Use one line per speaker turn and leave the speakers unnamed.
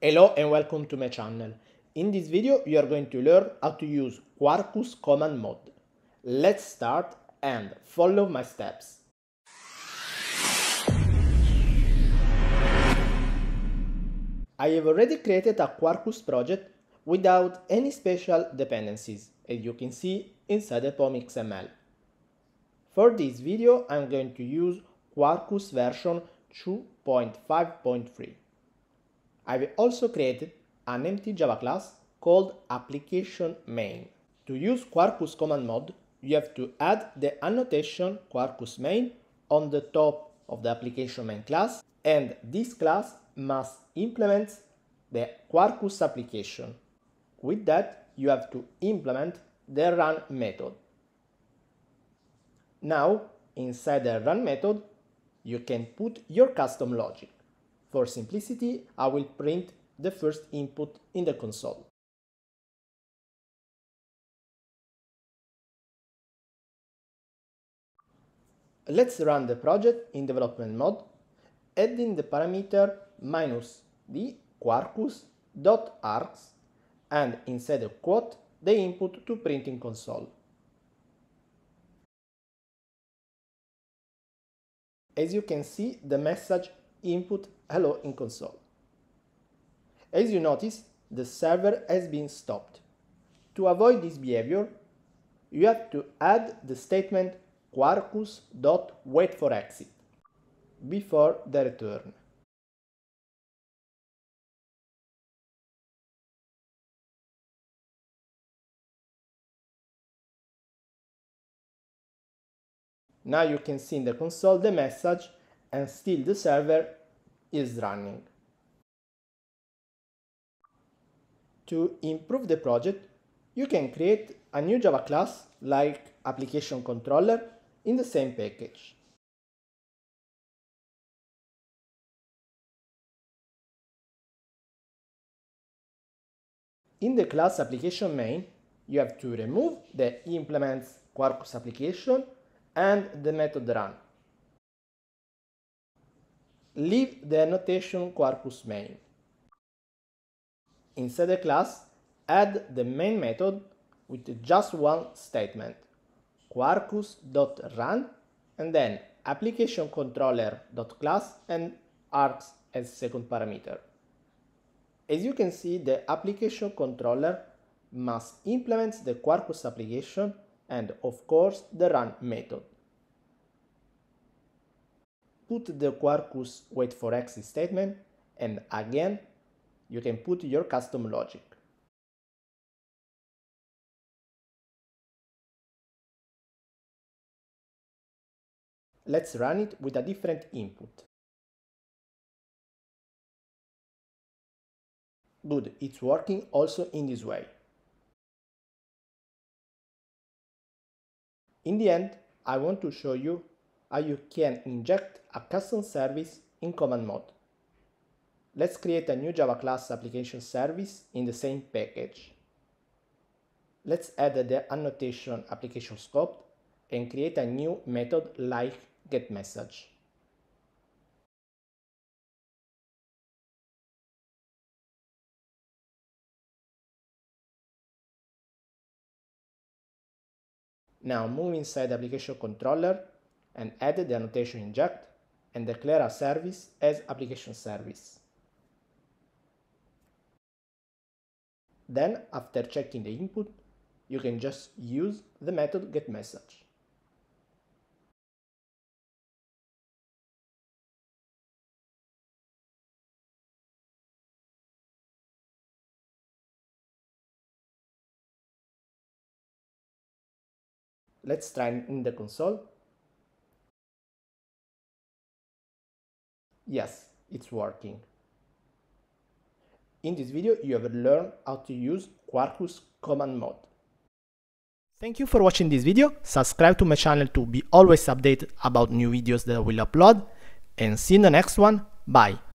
Hello and welcome to my channel. In this video you are going to learn how to use Quarkus command mode. Let's start and follow my steps. I have already created a Quarkus project without any special dependencies as you can see inside the POM XML. For this video I'm going to use Quarkus version 2.5.3. I've also created an empty Java class called application main. To use Quarkus command mode, you have to add the annotation Quarkus main on the top of the application main class and this class must implement the Quarkus application. With that, you have to implement the run method. Now, inside the run method, you can put your custom logic. For simplicity, I will print the first input in the console. Let's run the project in development mode, adding the parameter minus d quarkus.args and inside a quote the input to printing console. As you can see, the message input hello in console. As you notice, the server has been stopped. To avoid this behavior, you have to add the statement quarkus.waitForExit before the return. Now you can see in the console the message and still the server is running. To improve the project, you can create a new Java class like application controller in the same package. In the class application main, you have to remove the implements Quarkus application and the method run. Leave the annotation Quarkus main. Inside the class, add the main method with just one statement, quarkus.run, and then application controller.class and args as second parameter. As you can see, the application controller must implement the Quarkus application and of course the run method. Put the Quarkus wait for exit statement and again you can put your custom logic. Let's run it with a different input. Good, it's working also in this way. In the end, I want to show you you can inject a custom service in command mode. Let's create a new Java class application service in the same package. Let's add the annotation application scope and create a new method like getMessage. Now move inside the application controller and add the annotation inject and declare a service as application service. Then, after checking the input, you can just use the method getMessage. Let's try in the console. Yes, it's working. In this video you have learned how to use Quarkus command mode. Thank you for watching this video, subscribe to my channel to be always updated about new videos that I will upload and see you in the next one, bye!